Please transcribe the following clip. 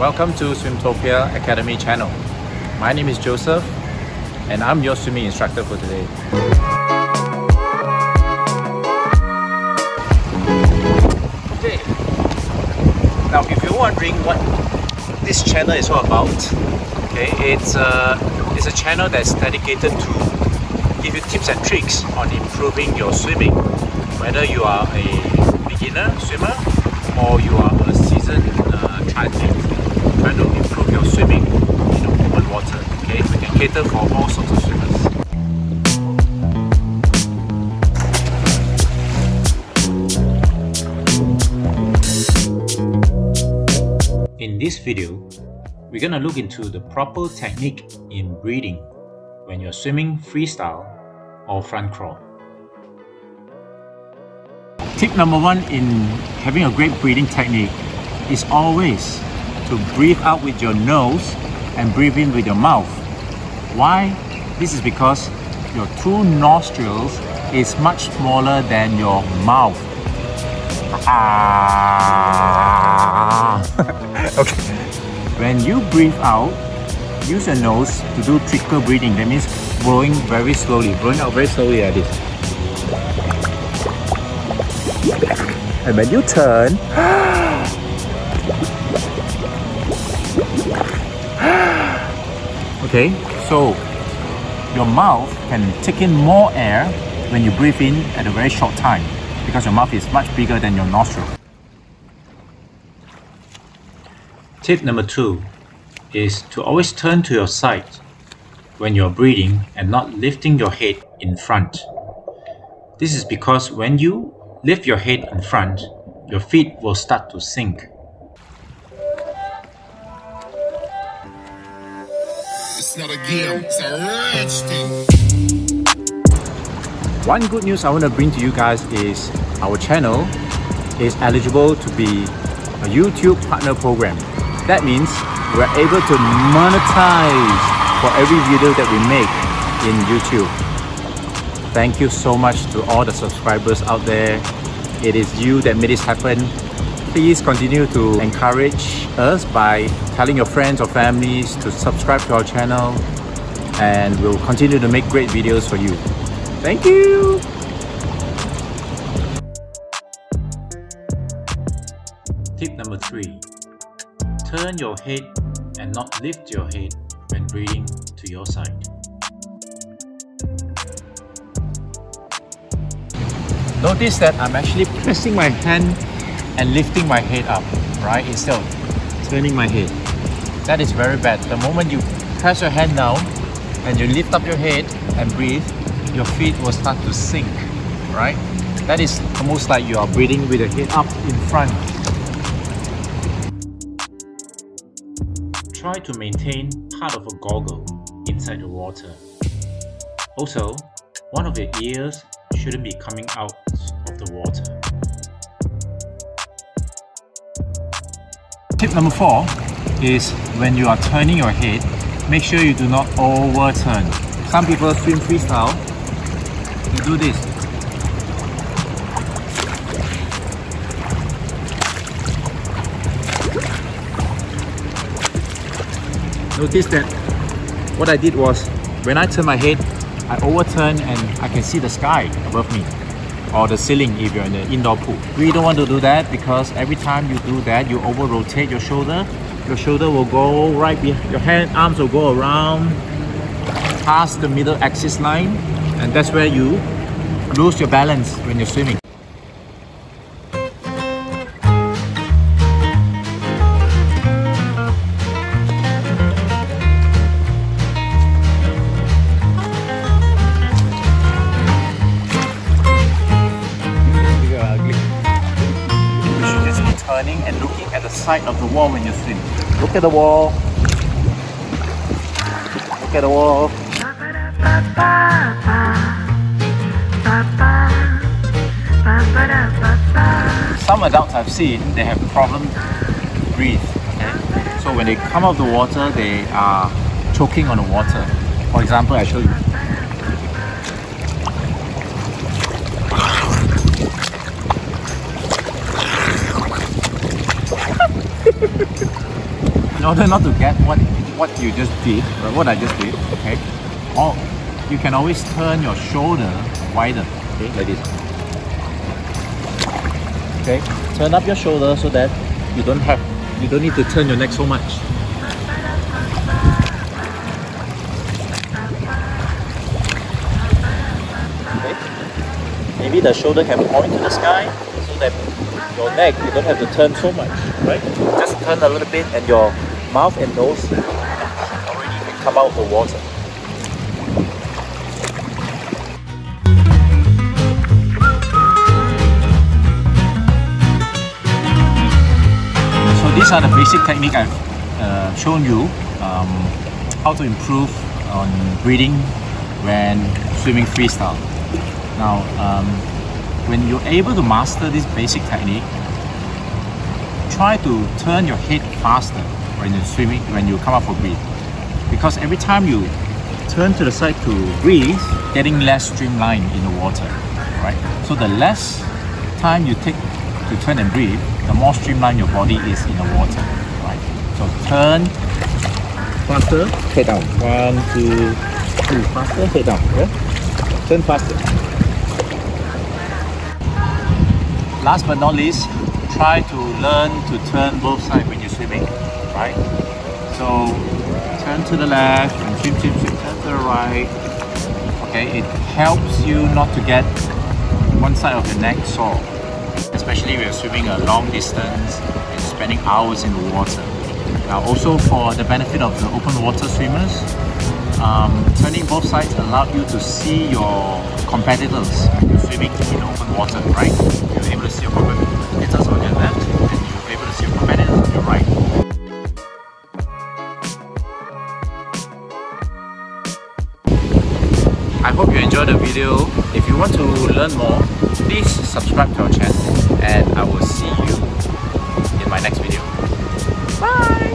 Welcome to Swimtopia Academy channel. My name is Joseph and I'm your swimming instructor for today. Okay. Now if you're wondering what this channel is all about, okay, it's a, it's a channel that's dedicated to give you tips and tricks on improving your swimming. Whether you are a beginner swimmer or you are a seasoned uh, transient trying to improve your swimming in open water. Okay, we can cater for all sorts of swimmers. In this video, we're to look into the proper technique in breathing when you're swimming freestyle or front crawl. Tip number one in having a great breathing technique is always to breathe out with your nose and breathe in with your mouth. Why? This is because your two nostrils is much smaller than your mouth. Ah. okay. When you breathe out, use your nose to do trickle breathing. That means blowing very slowly, blowing out very slowly like this. And when you turn, okay? So your mouth can take in more air when you breathe in at a very short time because your mouth is much bigger than your nostril. Tip number two is to always turn to your side when you're breathing and not lifting your head in front. This is because when you lift your head in front your feet will start to sink It's not a game, it's a rich thing. One good news I want to bring to you guys is our channel is eligible to be a YouTube partner program. That means we're able to monetize for every video that we make in YouTube. Thank you so much to all the subscribers out there. It is you that made this happen please continue to encourage us by telling your friends or families to subscribe to our channel and we'll continue to make great videos for you. Thank you! Tip number three, turn your head and not lift your head when breathing to your side. Notice that I'm actually pressing my hand and lifting my head up, right? Instead of turning my head. That is very bad. The moment you press your hand down and you lift up your head and breathe, your feet will start to sink, right? That is almost like you are breathing with your head up in front. Try to maintain part of a goggle inside the water. Also, one of your ears shouldn't be coming out of the water. Tip number four is when you are turning your head, make sure you do not overturn. Some people swim freestyle, they do this. Notice that what I did was, when I turn my head, I overturn and I can see the sky above me or the ceiling if you're in an indoor pool. We don't want to do that because every time you do that, you over rotate your shoulder. Your shoulder will go right behind, your hand, arms will go around past the middle axis line and that's where you lose your balance when you're swimming. Turning and looking at the side of the wall when you swim. Look at the wall. Look at the wall. Some adults I've seen, they have problem to breathe. So when they come out of the water, they are choking on the water. For example, I show you. Order not to get what what you just did, what I just did, okay, or you can always turn your shoulder wider, okay, like this. Okay, turn up your shoulder so that you don't have, you don't need to turn your neck so much. Okay, maybe the shoulder can point to the sky so that your neck you don't have to turn so much, right? Just turn a little bit and your mouth and nose already come out of the water. So these are the basic technique I've uh, shown you um, how to improve on breathing when swimming freestyle. Now, um, when you're able to master this basic technique, try to turn your head faster when you're swimming, when you come up for breathe. Because every time you turn to the side to breathe, getting less streamlined in the water, right? So the less time you take to turn and breathe, the more streamlined your body is in the water, right? So turn faster, head down. One, two, three, faster, head down. Yeah? Turn faster. Last but not least, try to learn to turn both sides when you're swimming, right? So turn to the left and swim, swim, swim, turn to the right. Okay, it helps you not to get one side of your neck sore, especially when you're swimming a long distance and spending hours in the water. Now, also for the benefit of the open water swimmers, um, turning both sides allow you to see your competitors you're swimming in open water, right? You're able to see your competitors on your left and you're able to see your competitors on your right. Hope you enjoyed the video. If you want to learn more, please subscribe to our channel and I will see you in my next video. Bye!